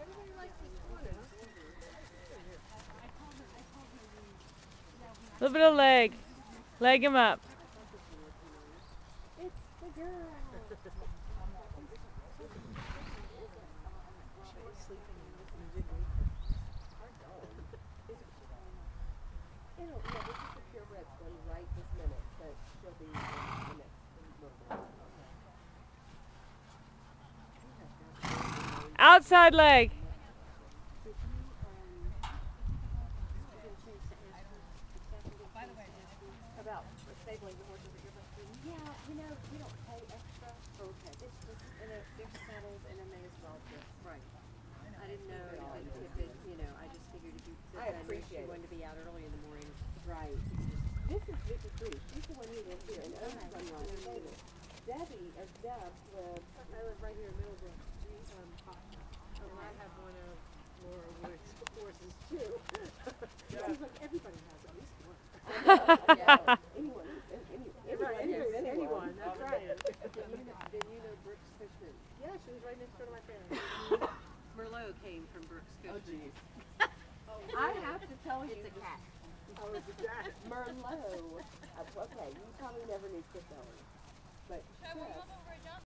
Everybody likes this little bit of leg. Leg him up. It's the girl. she was sleeping. Sunrise Stable. Debbie, or Deb, lives. I live right here in Middlebrook. Um, and I have one of Laura Wood's horses too. Seems like everybody has at least one. I I. Anyone, any, any, anyone, anyone, that's right. Did you know, Brooks Fishman? Yeah, she was right next door to my parents. Merlot came from Brooks Oh, Fishman. I have to tell you. It's a cat. Oh. Merlot. Okay, you probably never knew Chris Owens, but Chris